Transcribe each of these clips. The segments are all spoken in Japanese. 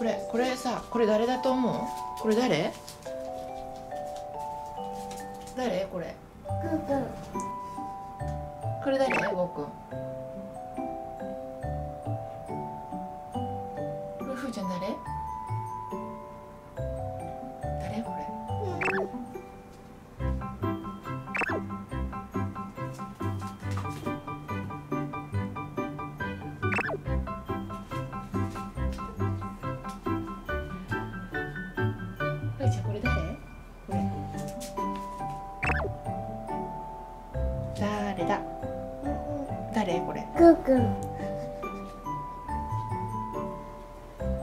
これこれさこれ誰だと思う？これ誰？誰？これ。これ誰？ゴーくんこれふーちゃん誰誰？誰これくくん。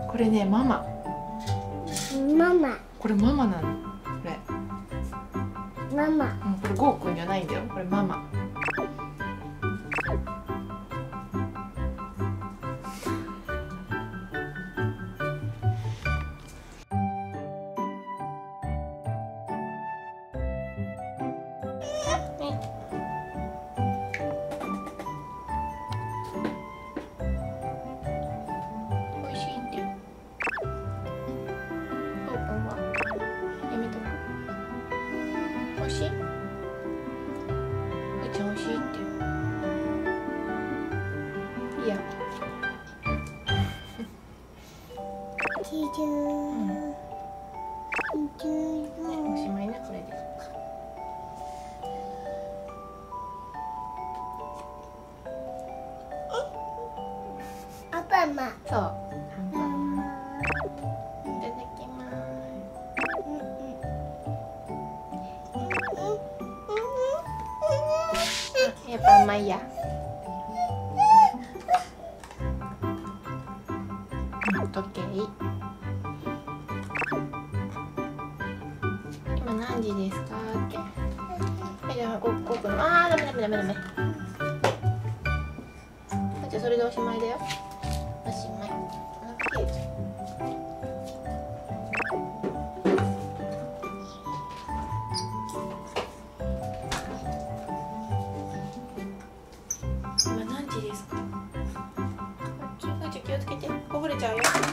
これねママ。ママ。これママなの。これ。ママ。うんこれゴーくんじゃないんだよ。これママちゃ美味しいって。いや。やっぱうまいやうんオッケー今何時ですかってはいじゃあごごくんああダメダメダメダメじゃあそれでおしまいだよてこ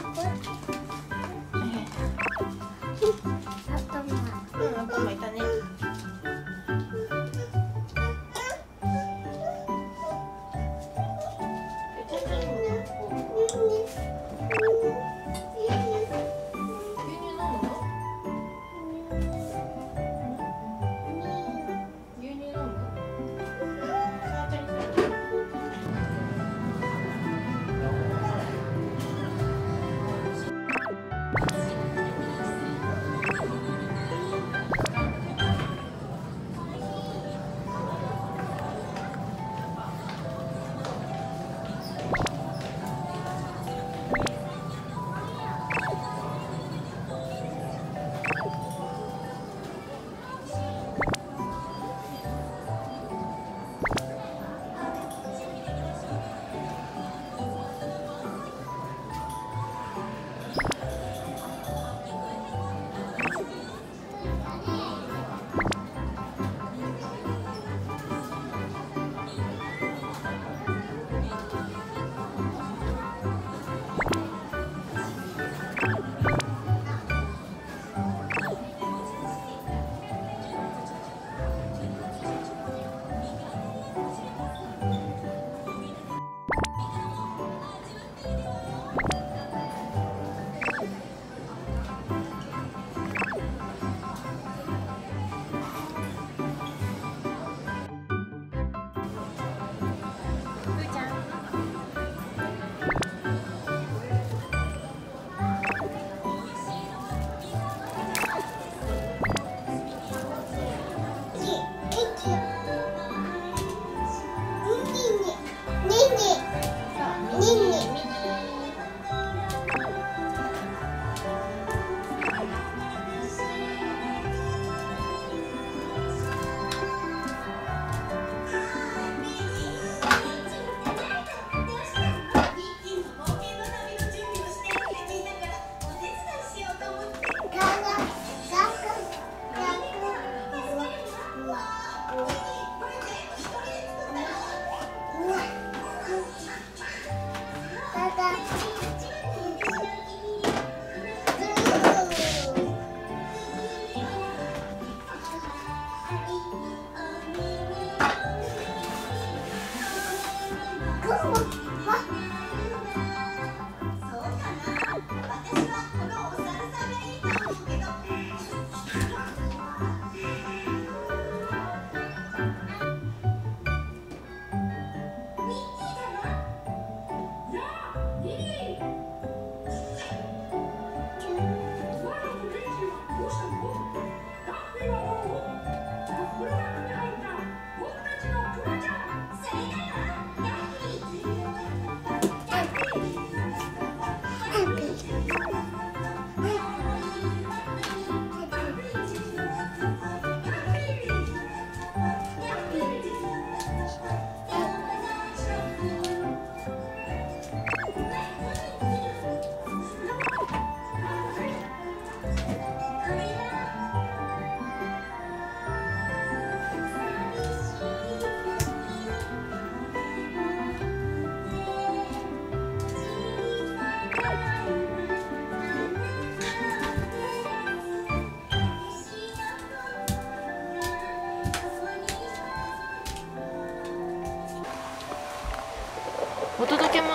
お届け物？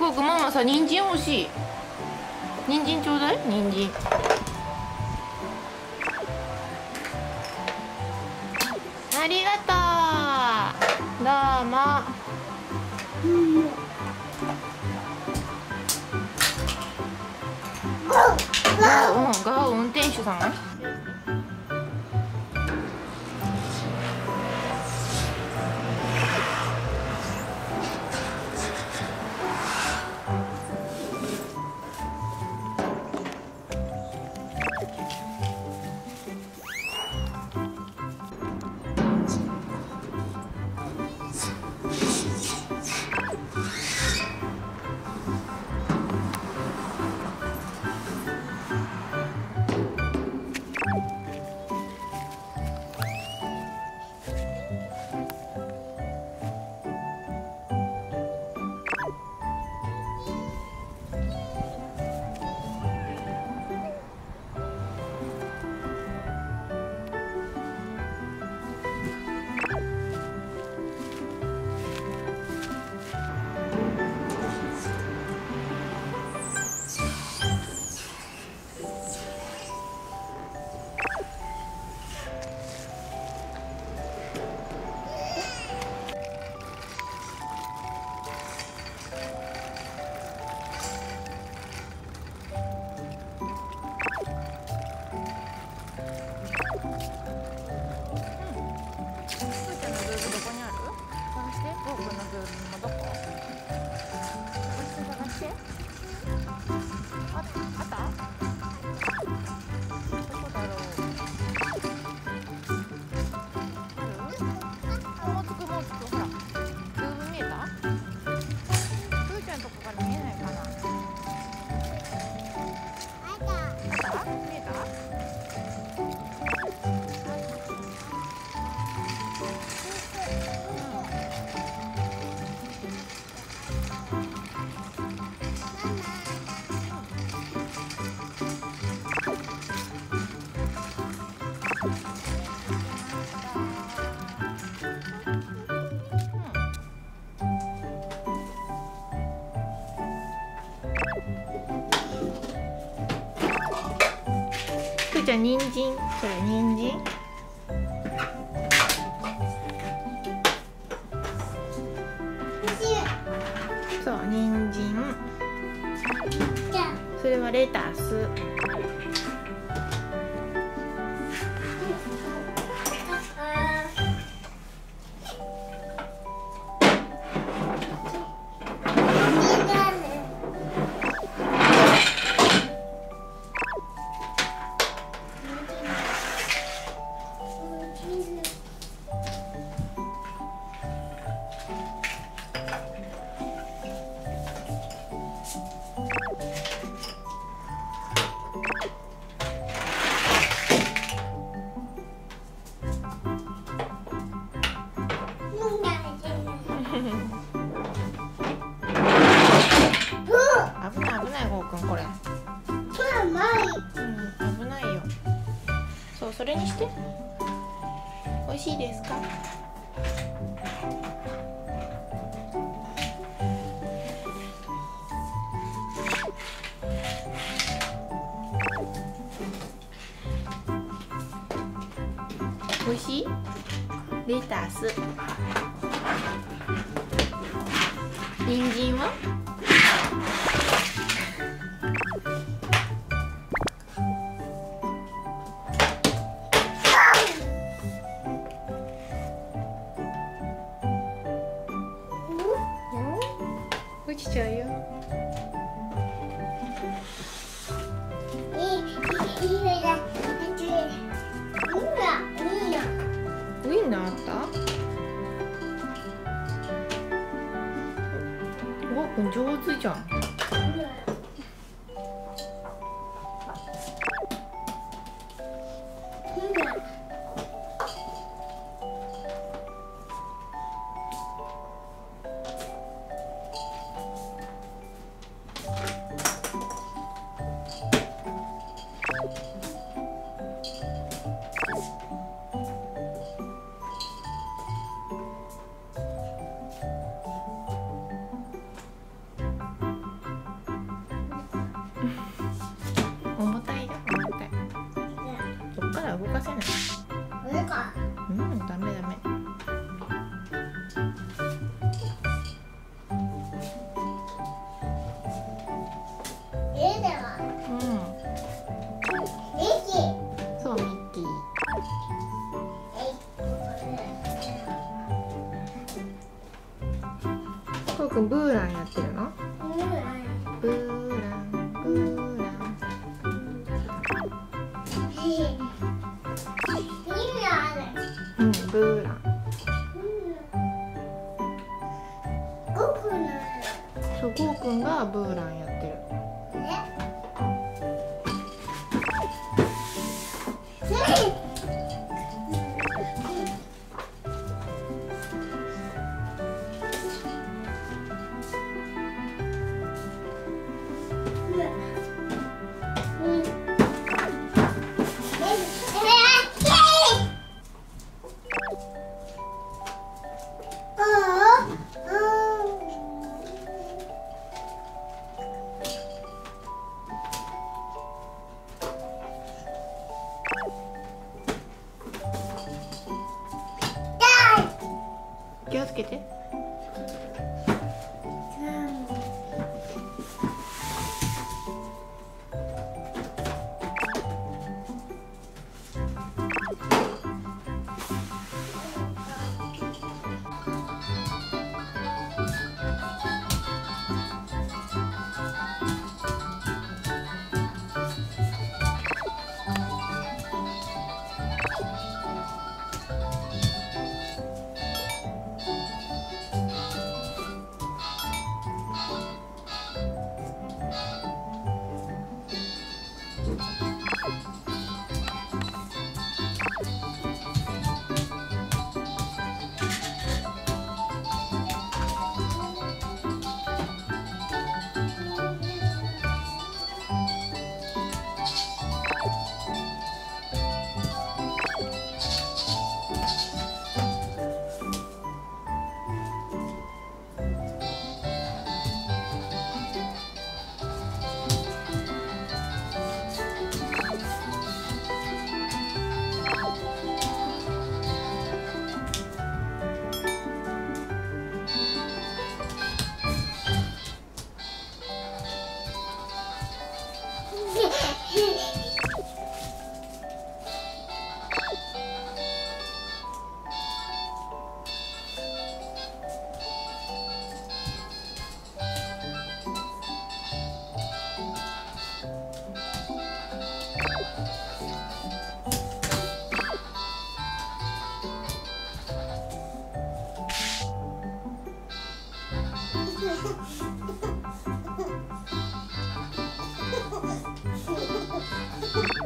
ゴーくママさ人参欲しい。人参ちょうだい。人参。が運が運転手さん人参？それ人参？そう人参。それはレタス。虫レタス。人参は？上手じゃん。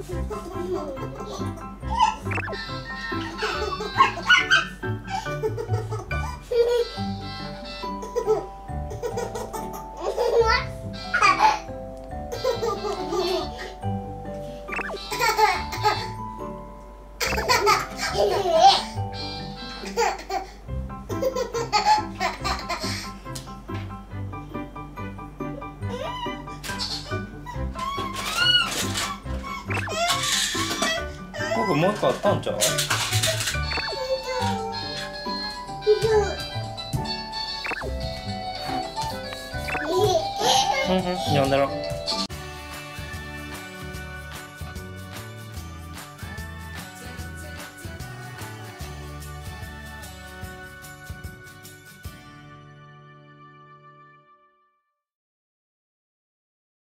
Ha ha ha! 僕もう一個あったんちゃう？うんうん。読んだろ